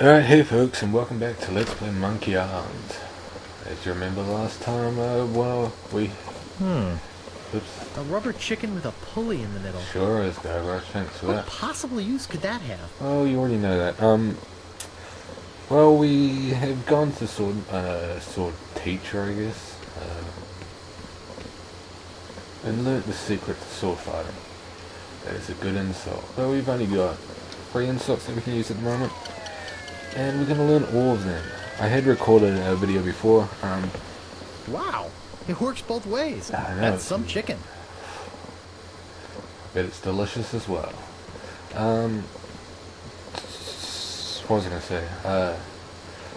Alright, hey folks, and welcome back to Let's Play Monkey Island. As you remember last time, uh, well, we... Hmm. Oops. A rubber chicken with a pulley in the middle. Sure is, Guybrush, thanks for What that. possible use could that have? Oh, you already know that. Um, well, we have gone to sword, uh, sword teacher, I guess, uh, and learnt the secret to sword fighting. That is a good insult. But we've only got three insults that we can use at the moment, and we're going to learn all of them. I had recorded a video before, um, Wow, it works both ways. I know. That's some chicken. but it's delicious as well. Um, what was I to say? Uh,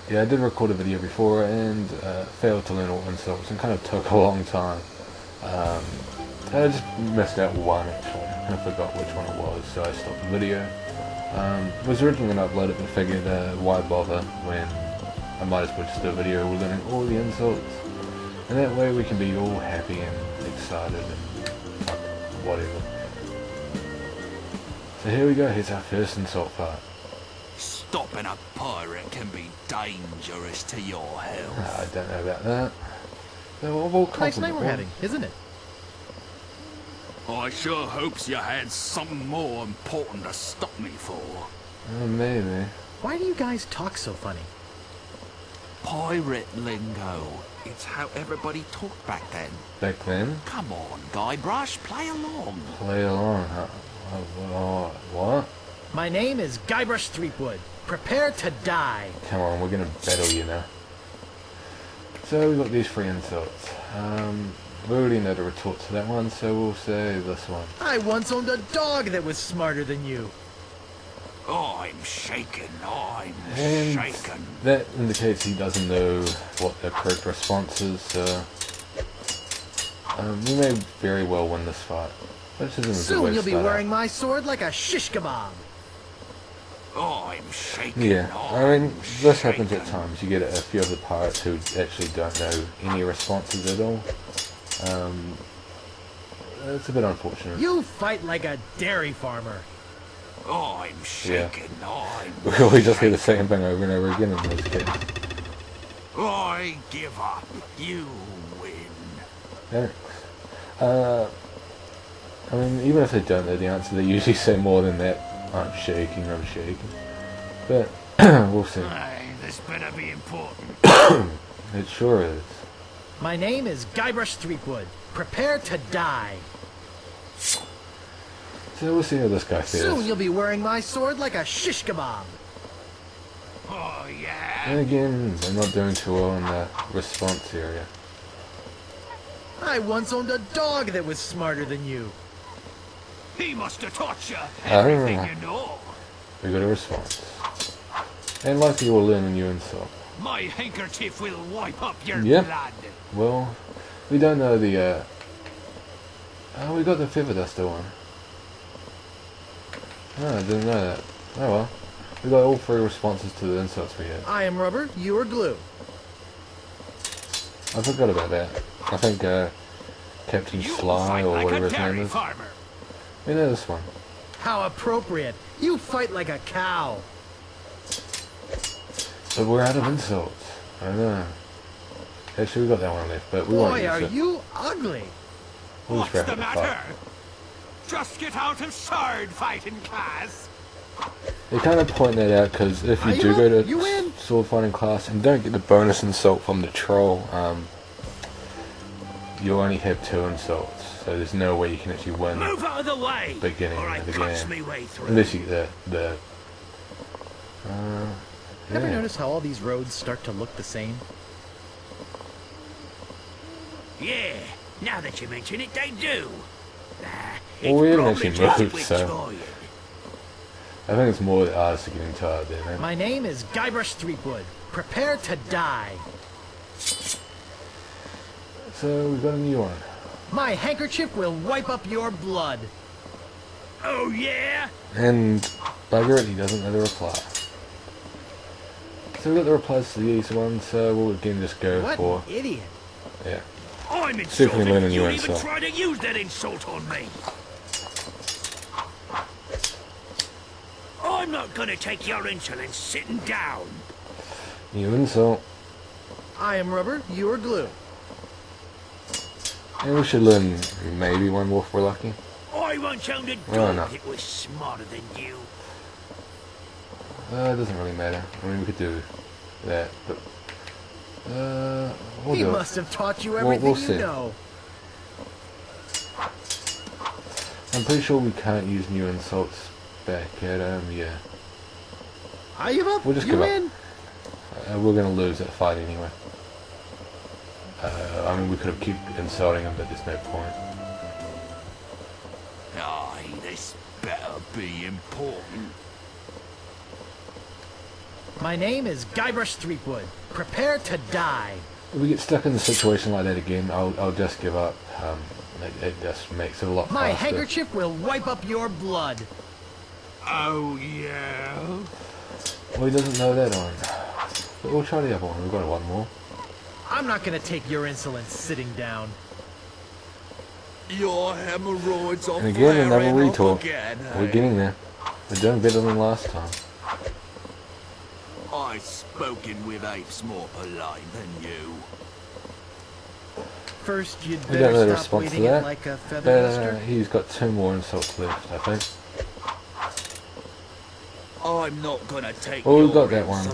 yeah, I did record a video before and uh, failed to learn all insults and kind of took a long time. Um, I just missed out one actually. I forgot which one it was, so I stopped the video. Um, was originally going to upload it, but figured uh, why bother when I might as well just do a video learning all the insults. And that way we can be all happy and excited and whatever. So here we go, here's our first insult part. Stopping a pirate can be dangerous to your health. Ah, I don't know about that. So we'll, we'll Nice night we're having, isn't it? I sure hopes you had something more important to stop me for. Oh, maybe. Why do you guys talk so funny? Pirate lingo. It's how everybody talked back then. Back then, Come on, Guybrush, play along. play along, huh? Oh, oh, what? My name is Guybrush Threepwood. Prepare to die. Come on, we're gonna battle you now. So we've got these three insults. Um, we already know the retort to that one, so we'll say this one. I once owned a dog that was smarter than you. I'm shaken, I'm And shaken. that indicates he doesn't know what the correct response is, so... Um, we may very well win this fight. Which isn't a good way Soon you'll be start out. wearing my sword like a shish kebab. I'm shaken. Yeah, I mean, I'm this happens at times. You get a few of the pirates who actually don't know any responses at all. Um, it's a bit unfortunate. You fight like a dairy farmer. Oh, I'm shaking. shaken, I'm we just hear the same thing over and over again in this case. I give up. You win. Thanks. Uh, I mean, even if they don't know the answer, they usually say more than that. I'm shaking, I'm shaking. But, we'll see. Aye, this better be important. It sure is. My name is Guybrush Threepwood. Prepare to die. So we'll see how this guy Soon you'll be wearing my sword like a shish kebab. Oh, yeah. And again, they're not doing too well in the response area. I once owned a dog that was smarter than you. He must have taught you everything Ah. you know. We got a response. And likely we'll learn a new insult. My handkerchief will wipe up your Yep. blood. Well, we don't know the, uh... Oh, we got the Feather Duster one. Oh, I didn't know that. Oh well. We got all three responses to the insults we had. I am rubber, you are glue. I forgot about that. I think, uh... Captain You Sly or like whatever his name dairy is. farmer. We know this one. How appropriate. You fight like a cow. But we're out of insults. I know. Actually, we got that one left, but we won't Boy, use are you ugly. We'll What's the it at matter? Just get out of sword fighting class. They kind of point that out because if you Are do you go to You win. sword fighting class and don't get the bonus insult from the troll, um, you only have two insults, so there's no way you can actually win Move out of the way. beginning or I of the game me way through. unless you get the the. Uh, Ever notice how all these roads start to look the same? Yeah, now that you mention it, they do. Ah, Well, we it's haven't actually just moved, so- I think it's more the artists are getting tired there, man. My name is Guybrush Threepwood. Prepare to die. So we've got a new one. My handkerchief will wipe up your blood. Oh yeah? And bugger it, he doesn't know the reply. So we've got the replies to these ones, so we'll again just go What for an idiot. yeah. I'm See if we can insulted. learn a new you even insult. try to use that insult on me. I'm not gonna take your insolence sitting down. You insult. I am rubber, you are glue. And we should learn maybe one more if we're lucky. I once owned a Well, dog no. that was smarter than you. Uh, it doesn't really matter. I mean, we could do that, but uh, we'll he do must have taught you We'll- everything we'll you see. know. I'm pretty sure we can't use new insults back at him. Yeah, I give up. We'll just you give up. win. uh, we're gonna lose that fight anyway. Uh, I mean, we could have kept insulting him, but there's no point. Aye, this better be important. My name is Guybrush Threepwood. Prepare to die. If we get stuck in a situation like that again, I'll, I'll just give up. Um, it, it just makes it a lot My faster. handkerchief will wipe up your blood. Oh, yeah? Well, he doesn't know that one. But we'll try the other one. We've got one more. I'm not gonna take your insolence sitting down. Your hemorrhoids are And again, another flaring up retort. Again, We're eh? getting there. We're doing better than last time. I've spoken with apes more polite than you. First, you'd We don't know better stop response to waving it that. like a feather uh, duster. he's got two more insults left, I think. I'm not gonna take Well, your we've got that one.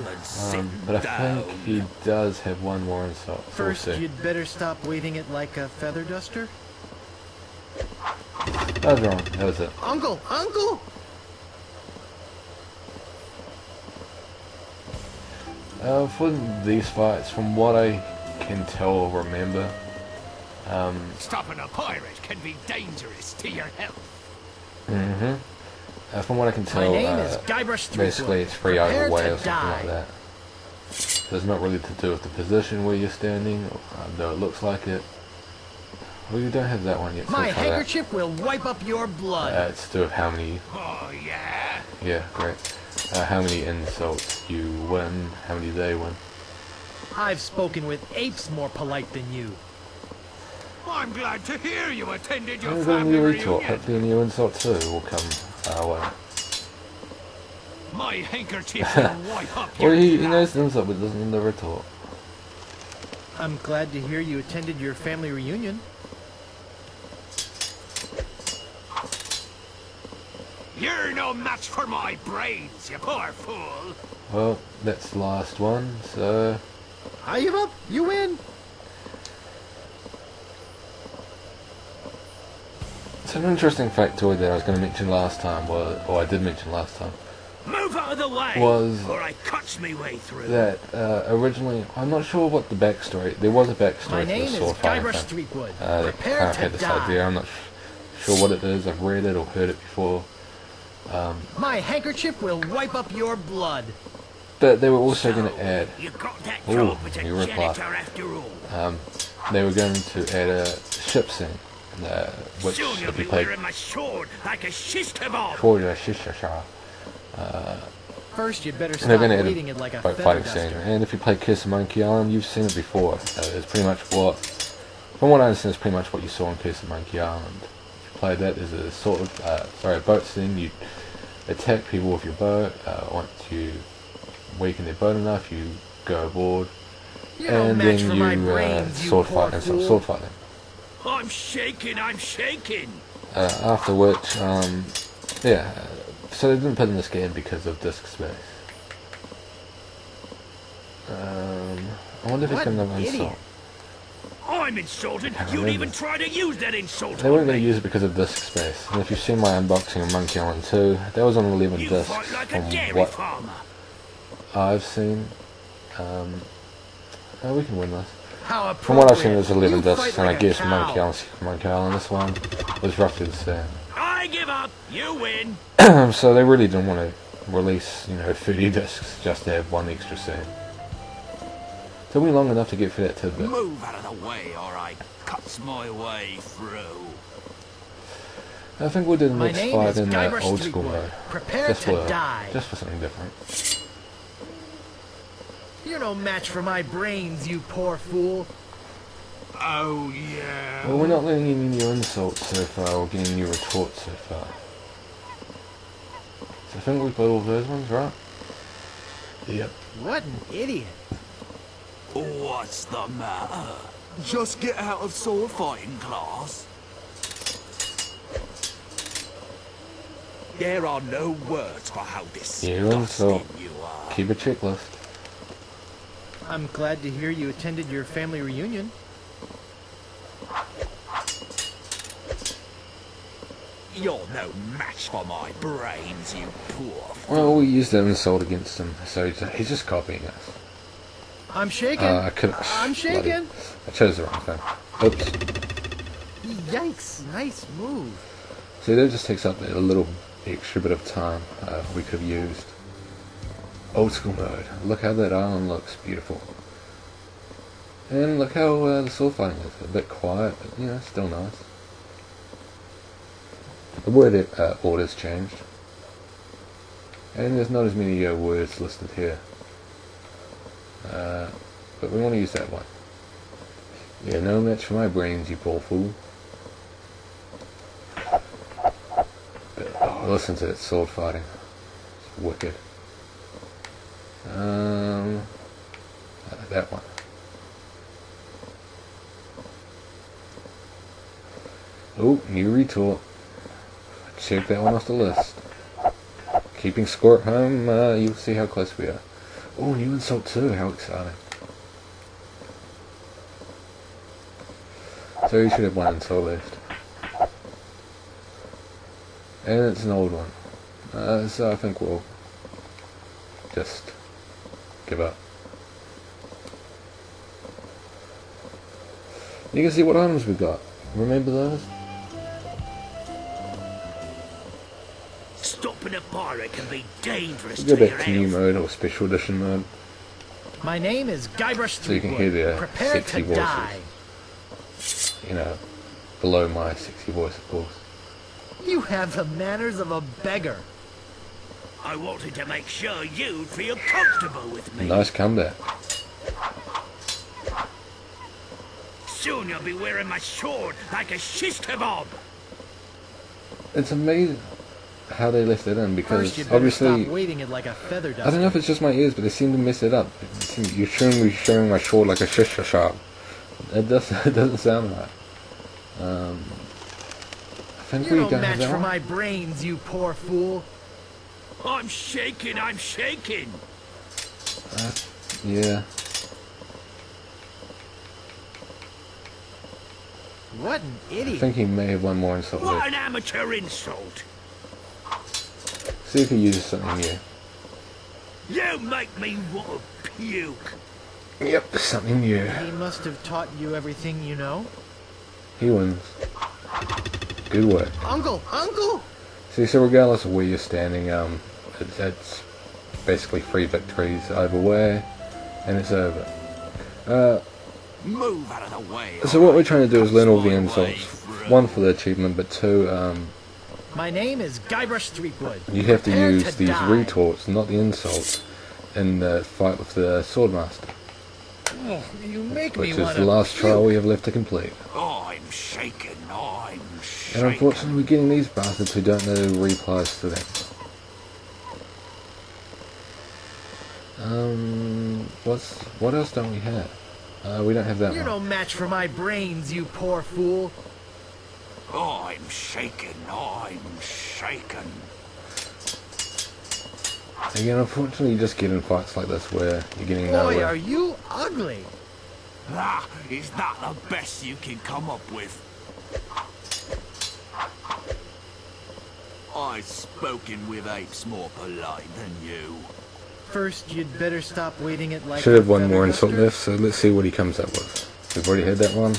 Um, but I down. think he does have one more insult. So First, we'll you'd better stop waving it like a feather duster. That was wrong. That was it. Uncle, uncle! Uh, for these fights, from what I can tell or remember, um, Stopping a pirate can be dangerous to your health. hmm uh, from what I can tell, uh, is Guybrush Threepwood. basically it's free either way or something die. like that. So it's not really to do with the position where you're standing, uh, though it looks like it. Well, you don't have that one yet. So My we'll that. handkerchief will wipe up your blood. Uh, it's to do with how many, Oh, yeah? yeah, great. Uh, how many insults you win, how many they win. I've spoken with apes more polite than you. I'm glad to hear you attended your And then family you retort. reunion. Hopefully a new insult too will come our way. My handkerchief will wipe up Well, your he, he knows the insult but doesn't know the retort. I'm glad to hear you attended your family reunion. You're no match for my brains, you poor fool. Well, that's the last one, so... I give up. You win. It's an interesting factoid that I was going to mention last time, was, or I did mention last time, Move out of the way, Was- or I cuts me way through. that uh, originally, I'm not sure what the backstory, there was a backstory My to the name is sword fighting Guybrush thing. Threepwood. Uh, Prepare kind of to had this die. idea, I'm not sh- sure what it is, I've read it or heard it before. Um, My handkerchief will wipe up your blood. but they were also going to add, You got that Ooh, job as a you reply. after all. um, they were going to add a ship scene, uh, which Soon you'll if be you play wearing my sword like a shishkebab. Forja Shishasha, First, you'd better And stop they're going to waving it like a fight, feather fighting duster. scene. And if you play Curse of Monkey Island, you've seen it before. Uh, it's pretty much what, from what I understand, it's pretty much what you saw in Curse of Monkey Island. If you play that as a sort of, uh, sorry, a boat scene, you attack people with your boat. Uh, once you weaken their boat enough, you go aboard, You're and then you uh, brains, you sword poor fight and some fool. sword fighting. I'm shaking, I'm shaking. Uh, after which, um, yeah, so they didn't put in this game because of disk space. Um, I wonder if it's going to have idiot. I'm insulted. You'd even try to use that insult They weren't going to use it because of disk space. And if you've seen my unboxing of Monkey Island 2, that was on 11 You discs fight like from a dairy what farmer. I've seen. Um, oh, we can win this. How From what I've seen, there's 11 discs, and I like guess. Monkey Island, Monkey Island, this one was roughly the same. I give up. You win. so they really didn't want to release, you know, 30 discs just to have one extra scene. Took me long enough to get through that tidbit. Move out of the way, or I cuts my way through. I think we'll do the My next name fight is in uh, Guybrush old school Threepwood. mode. Prepare Just to for, die. just for something different. You're no match for my brains, you poor fool. Oh, yeah. Well, we're not learning any new insults so far, or getting new retorts so far. So I think we've got all those ones, right? Yep. What an idiot. What's the matter? Just get out of sword fighting class. There are no words for how You and so disgusting you are. keep a checklist. I'm glad to hear you attended your family reunion. You're no match for my brains, you poor f- Well, we used that insult against him, so he's, he's just copying us. I'm shaking. Uh, I could. I'm shaking. I chose the wrong thing. Oops. Yikes. Nice move. See, that just takes up a little extra bit of time uh, we could have used. Old school mode. Look how that island looks. Beautiful. And look how uh, the sword fighting is. A bit quiet, but, you know, still nice. The word uh, order's changed. And there's not as many uh, words listed here. Uh, but we want to use that one. Yeah, no match for my brains, you poor fool. But, oh, listen to that sword fighting. It's wicked. Um, like that one. Oh, new retort. Check that one off the list. Keeping score at home, uh, you'll see how close we are. Oh, new insult too, how exciting. So you should have one insult left. And it's an old one. Uh, so I think we'll just give up. You can see what items we've got. Remember those? Pirate can be dangerous We'll go to your back to new mode or special edition mode. My name is Guybrush Threepwood. So you can hear their uh, Prepare sexy to voices. die. You know, below my sexy voice, of course. You have the manners of a beggar. I wanted to make sure you'd feel comfortable with me. Nice comeback. Soon you'll be wearing my sword like a shish kebab. It's amazing how they left it in because First, you'd better obviously it like a feather. I don't know if it's just my ears, but they seem to mess it up. It seem- You're showing me showing my sword like a shisha sharp. It doesn't. It doesn't sound right. Um, I think You're we don't match for my brains, you poor fool. I'm shaking, I'm shaking. Yeah. What an idiot! I think he may have one more insult What an amateur insult. See if he uses something new. You make me want to puke. Yep, something new. He must have taught you everything you know. He wins. Good work. Uncle, uncle! See, so regardless of where you're standing, um, it's, it's basically three victories either way, and it's over. Uh, Move out of the way. so what we're trying to do is learn all the That's insults. One for the achievement, but two, um, My name is Guybrush Threepwood. you have to Prepare use to these die. retorts, not the insults, in the fight with the Swordmaster, Oh, you make which me is the last trial we have left to complete. Oh, I'm shaking, I'm And unfortunately, we're getting these bastards who don't know the replies to that. Um, what's what else don't we have? Uh, we don't have that You're no match for my brains, you poor fool. I'm shaking, I'm shaking. Again, unfortunately, you just get in fights like this where you're getting Boy, nowhere. are you ugly. Ah, is that the best you can come up with? I've spoken with apes more polite than you. First, you'd better stop waiting at like Should have one more insult left, so let's see what he comes up with. We've already had that one.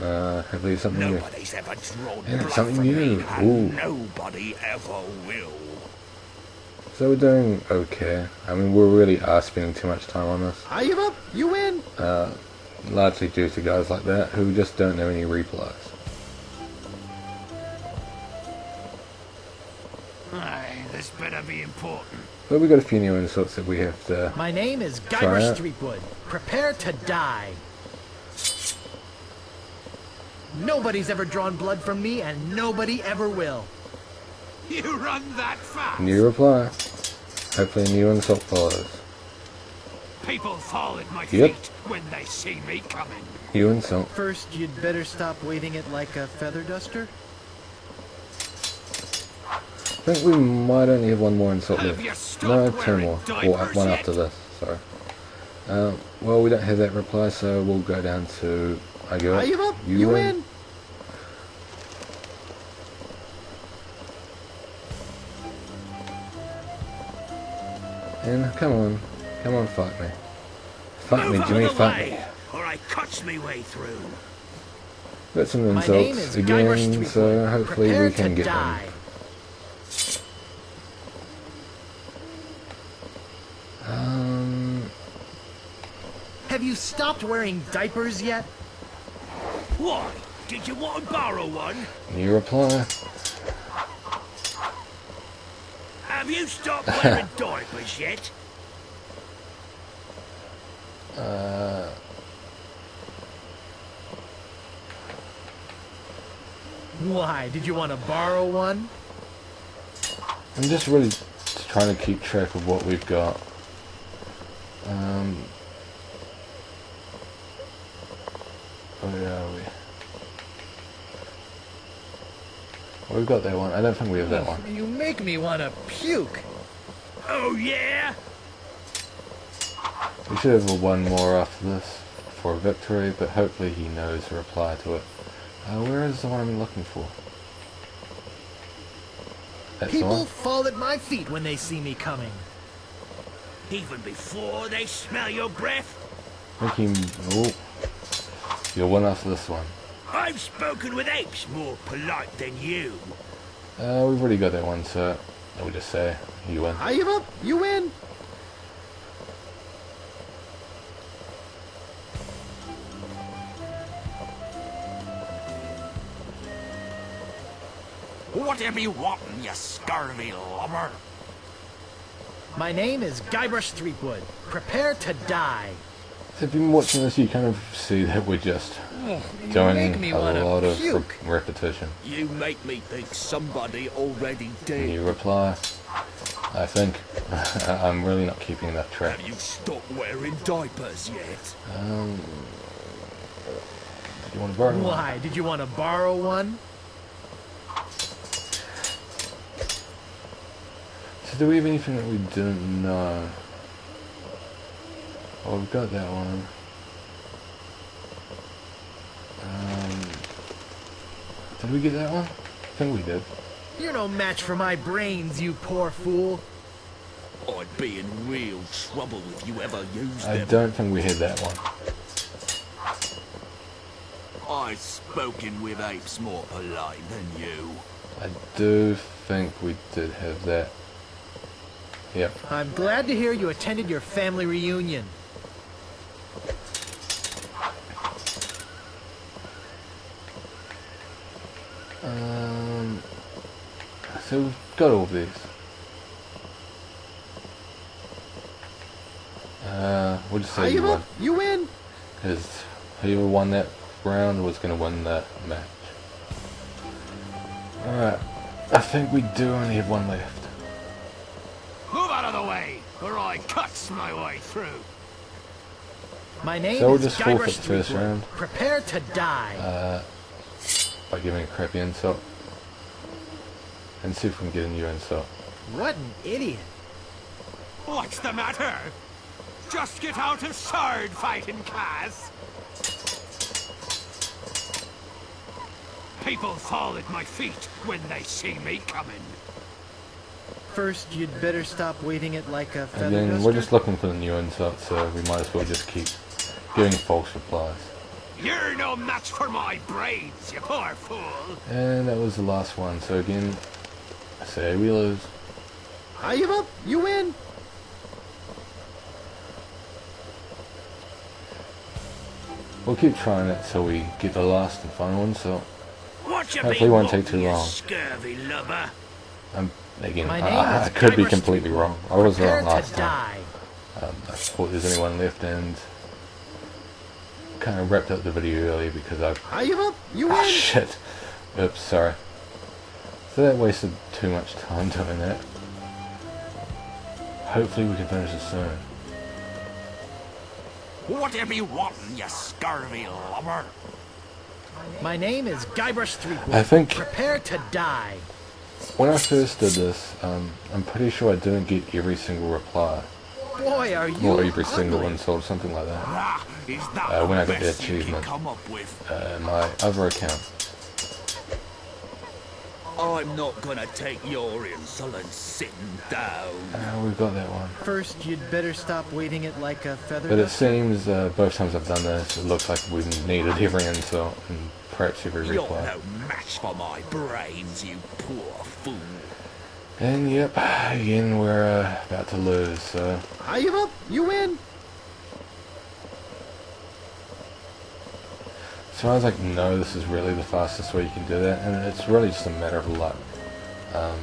Uh, hopefully something new. Ever drawn Yeah, blood something from new. me, and Ooh. nobody ever will. So we're doing okay. I mean, we really are spending too much time on this. I give up. You win. Uh, largely due to guys like that who just don't know any replies. Aye, this better be important. But we've got a few new insults that we have to... My name is Try Guybrush it. Prepare to die. Nobody's ever drawn blood from me, and nobody ever will. You run that fast. New reply. Hopefully a new insult follows. People fall at my Yep. feet when they see me coming. You insult. First, you'd better stop waving it like a feather duster. I think we might only have one more insult left. No, two more. Or one yet? after this, sorry. Um, well, we don't have that reply, so we'll go down to... I give up. I give up. You, win. And come on. Come on, fight me. Fight me, Jimmy, out of the fight me. way, or I cuts me way through. Got some My insults again, so hopefully Prepare we can get die. them. Um, Have you stopped wearing diapers yet? Why? Did you want to borrow one? You reply. Have you stopped wearing diapers yet? Uh, Why? Did you want to borrow one? I'm just really trying to keep track of what we've got. Um, where are we? Well, we've got that one. I don't think we have that one. You make me want to puke. Oh yeah? We should have one more after this for a victory, but hopefully he knows the reply to it. Uh, where is the one I'm looking for? That's People fall at my feet when they see me coming. Even before they smell your breath? Think. Oh. You're one after this one. I've spoken with apes more polite than you. Uh, we've already got that one, so I would just say you win. I give up. You win. Whatever you want, you scurvy lubber. My name is Guybrush Threepwood. Prepare to die. If you've been watching this, you kind of see that we're just You doing a lot of re- repetition. You make me think somebody already did. You reply, I think. I'm really not keeping that track. Have you stopped wearing diapers yet? Um, do you want to borrow one? Why? Did you want to borrow one? So do we have anything that we didn't know? Oh, we've got that one. Um, did we get that one? I think we did. You're no match for my brains, you poor fool. I'd be in real trouble if you ever used I them. don't think we had that one. I've spoken with apes more polite than you. I do think we did have that. Yep. I'm glad to hear you attended your family reunion. So we've got all these. Uh, we'll just say you give won. You win. Because whoever won that round was going to win that match. Alright. I think we do only have one left. Move out of the way, or I cuts my way through. My name So we'll is just forfeit Guybrush the first round. Prepare to die. Uh, by giving a crappy insult. And see if we can get a new insult. what an idiot. What's the matter? Just get out of sword fighting, Kaz. People fall at my feet when they see me coming. First, you'd better stop waving it like a feather Again, duster. we're just looking for the new insult, so we might as well just keep giving false replies. You're no match for my braids, you poor fool. And that was the last one, so again, I say we lose. I give up. You win. We'll keep trying it till we get the last and final one, so you Hopefully it won't take too long. Scurvy lubber. I'm, again, I, I- I could be completely wrong. I was wrong last time. die. Um, I thought there's anyone left and kind of wrapped up the video early because I've I give up. You Ah, win. shit. Oops, sorry. So that wasted too much time doing that. Hopefully we can finish this soon. Whatever you want, you scurvy lubber. My name is Guybrush Threepwood. I think Prepare to die. when I first did this, um, I'm pretty sure I didn't get every single reply. Boy, are you Or every single ugly. insult, something like that. Ah, is that Uh, when I got the best you can achievement. up with? Uh, my other account. I'm not gonna take your insolence sitting down. Uh, we've got that one. First, you'd better stop waiting it like a feather But it seems uh, both times I've done this, it looks like we've needed every insult and perhaps every You're no match for my brains, you poor fool. And yep, again we're uh, about to lose, so High you up, you win. As far as I can know, this is really the fastest way you can do that, and it's really just a matter of luck. Um,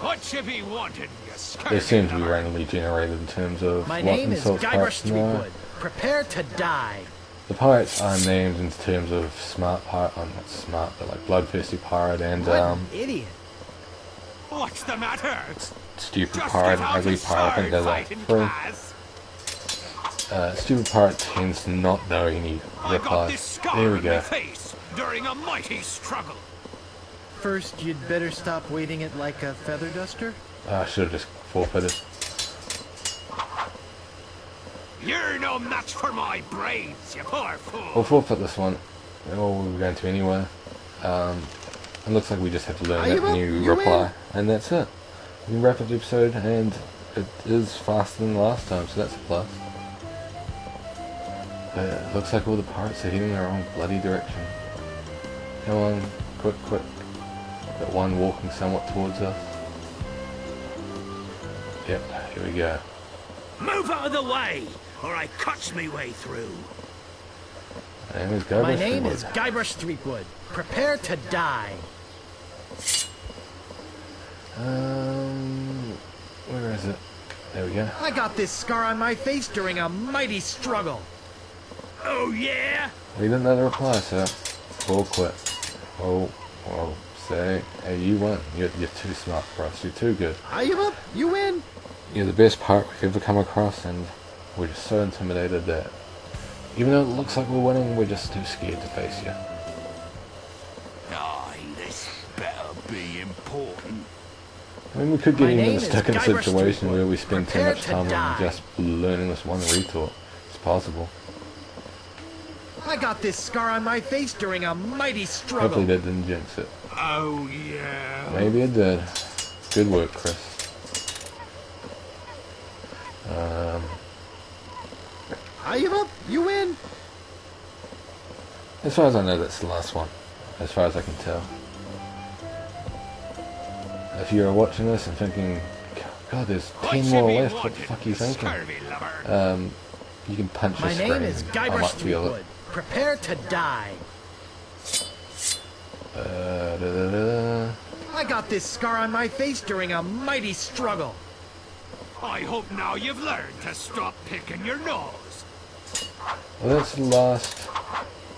What you be wanting, you scurvy they seem to be randomly generated in terms of My what name is insults Guybrush pirates. Threepwood. Prepare to die. The pirates are named in terms of smart pirate, oh, not smart, but like bloodthirsty pirate and What um, idiot. What's the matter? stupid Just pirate and ugly pirate. I think they're like three. Kaz. Uh, stupid pirate tends to not know any I replies. There we go. face during a mighty struggle. First, you'd better stop waiting it like a feather duster. Ah, I should have just forfeited. You're no match for my brains, you poor fool. We'll forfeit this one. Or we were going to anyway. Um, it looks like we just have to learn Are that new reply. win. And that's it. We can wrap up the episode, and it is faster than last time, so that's a plus. But it looks like all the pirates are heading their own bloody direction. Come on, quick, quick. That one walking somewhat towards us. Yep, here we go. Move out of the way, or I cuts me way through. My name is Guybrush My name Threepwood. is Guybrush Threepwood. Prepare to die. Um, where is it? There we go. I got this scar on my face during a mighty struggle. Oh yeah? We didn't know the reply, so we'll quit. Oh, well, say, hey, you won. You're, you're too smart for us. You're too good. High you up, you win. You're the best pirate we've ever come across, and we're just so intimidated that even though it looks like we're winning, we're just too scared to face you. Aye, this better be important. I mean, we could get even stuck in a situation where we spend too much time on just learning this one retort. It's possible. I got this scar on my face during a mighty struggle. Hopefully that didn't jinx it. Oh, yeah. Maybe it did. Good work, Chris. Um, High you up, you win. as far as I know, that's the last one. As far as I can tell. If you're watching this and thinking, God, there's 10 more left, what the fuck are you thinking? Um, you can punch My name screen. is Guybrush Threepwood. It. Prepare to die. Uh, da, da, da. I got this scar on my face during a mighty struggle. I hope now you've learned to stop picking your nose. Well, that's the last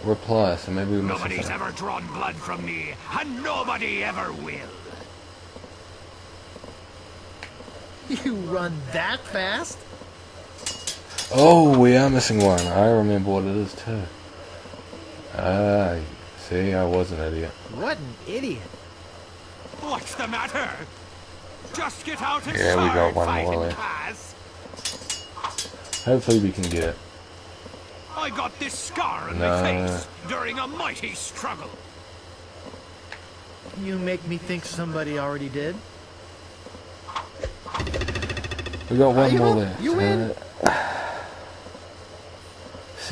reply, so maybe we must Nobody's ever drawn blood from me, and nobody ever will. You run that fast? Oh, we are missing one. I remember what it is too. Ah, see, I was an idiot. What an idiot. What's the matter? Just get out and Yeah, we got one more left. Kaz. Hopefully we can get it. I got this scar on Nah. my face during a mighty struggle. You make me think somebody already did. We got one more up? left. You win.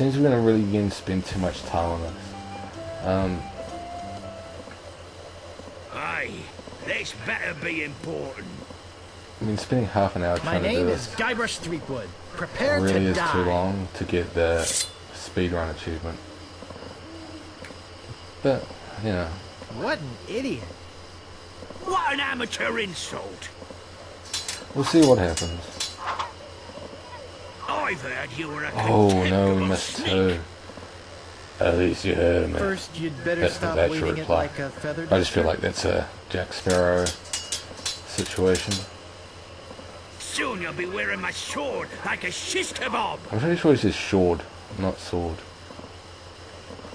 Seems we're gonna really again spend too much time on this. Um, Aye, this better be important. I mean, spending half an hour My trying to do this. My name is this Guybrush Threepwood. Prepare really to is die. too long to get the speedrun achievement. But you know, What an idiot. What an amateur insult. we'll see what happens. I've heard you were a Oh no, we contemptible missed sneak. two. At least you heard me. First, you'd better That's the stop that's waiting it reply. like a feather I just feel like that's a Jack Sparrow situation. Soon you'll be wearing my sword like a shish kebab. I'm pretty sure it says sword, not sword.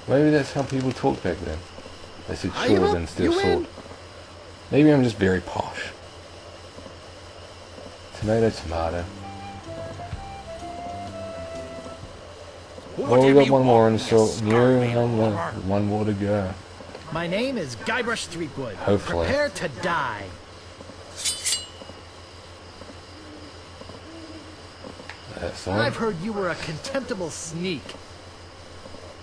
Maybe that's how people talked back then. They said Are sword instead of sword. Maybe I'm just very posh. Tomato, tomato. What Well, we have got one more won, insult you new scurvy and uh, lover? one more to go. My name is Guybrush Threepwood. Hopefully. Prepare to die. That's the. I've heard you were a contemptible sneak.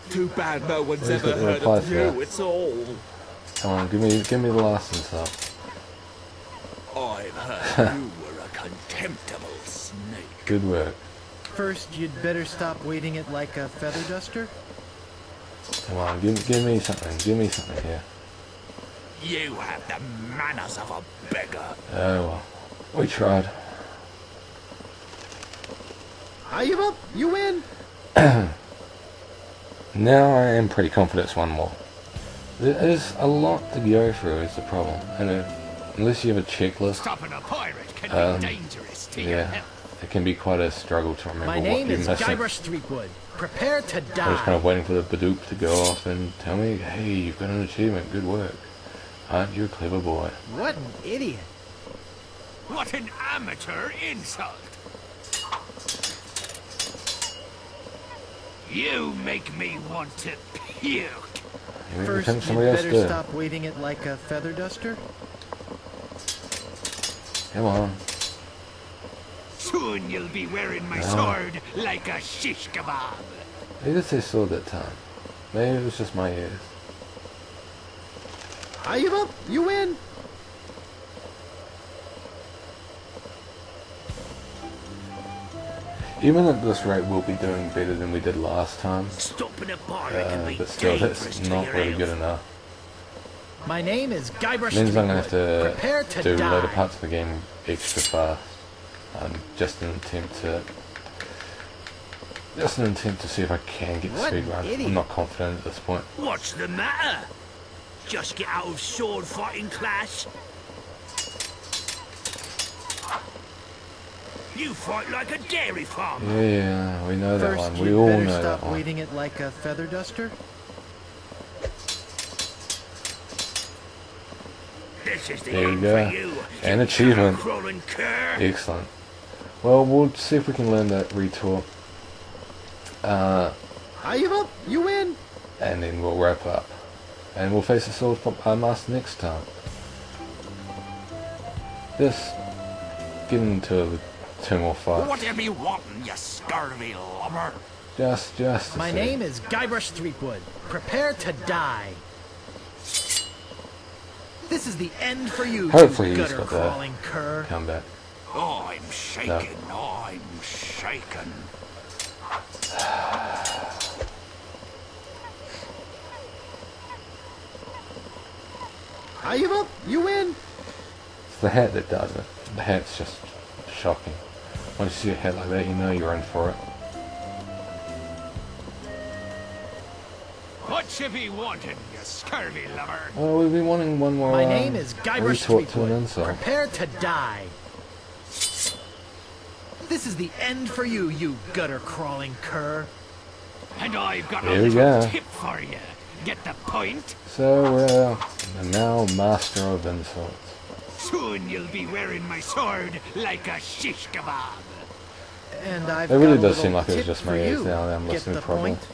Too bad no one's Where's ever heard of you, that? it's all. Come on, give me give me the last insult. I've heard you were a contemptible snake. Good work. First, you'd better stop waiting it like a feather duster. Come on, give give me something. Give me something here. You have the manners of a beggar. Oh well. We tried. Are you up? You win. Now I am pretty confident it's one more. There is a lot to go through is the problem. And uh, unless you have a checklist, Stopping a pirate can Um, be dangerous to your health. It can be quite a struggle to remember My what name is missing. Guybrush Threepwood. Prepare to die. I was die. kind of waiting for the Badoop to go off and tell me, hey, you've got an achievement, good work. Aren't you a clever boy? What an idiot. What an amateur insult! You make me want to puke. Maybe First, can you'd somebody else better do stop waiting it like a feather duster. Come on. Soon you'll be wearing my No. sword like a shish kebab. He did say sword that time. Maybe it was just my ears. Are you up? You win. Even at this rate, we'll be doing better than we did last time. Stopping a pirate Uh, but still, dangerous that's not really health. good enough. My name is Guybrush means I'm going to Threepwood. have Prepare to to do later die. parts of the game extra fast. Um, just an attempt to... Just an attempt to see if I can get What speed an run. I'm not confident at this point. What's the matter? Just get out of sword fighting class? You fight like a dairy farmer. Yeah, yeah, we know that First, one. We you'd all better know stop that one. waiting it like a feather duster. This is the There we end go. for you. An you achievement. Excellent. Well, we'll see if we can learn that retour. Uh, Are you up? You win. and then we'll wrap up. And we'll face the sword from our master next time. Just get into two more What fights. have you wanting, you scurvy lubber? Just, just. My see. name is Guybrush Threepwood. Prepare to die. This is the end for you, Hopefully you he's gutter got that. crawling cur. Come back. I'm shaking, I'm shaking. Are you up? You win. It's the hat that does it. The hat's just shocking. Once you see a hat like that, you know you're in for it. What you be wanted, you scurvy lover? Well, we've been wanting one more. My um, name is Guybrush retort to an Threepwood. Prepare to die. This is the end for you, you gutter crawling cur. And I've got Here a little go. tip for you. Get the point? So we're now master of insults. Soon you'll be wearing my sword like a shish kebab. And I've It really does seem like it was just for my ears now that I'm listening the properly. point?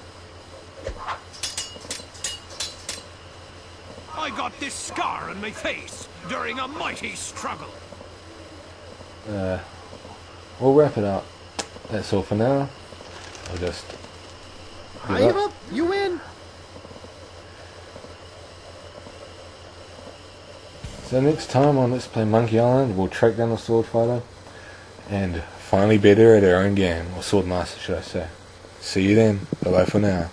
I got this scar on my face during a mighty struggle. Uh, we'll wrap it up. That's all for now. I'll just. give Are up. up? You win. So next time on Let's Play Monkey Island, we'll track down the sword fighter and finally better at our own game, or sword master, should I say. See you then. Bye bye for now.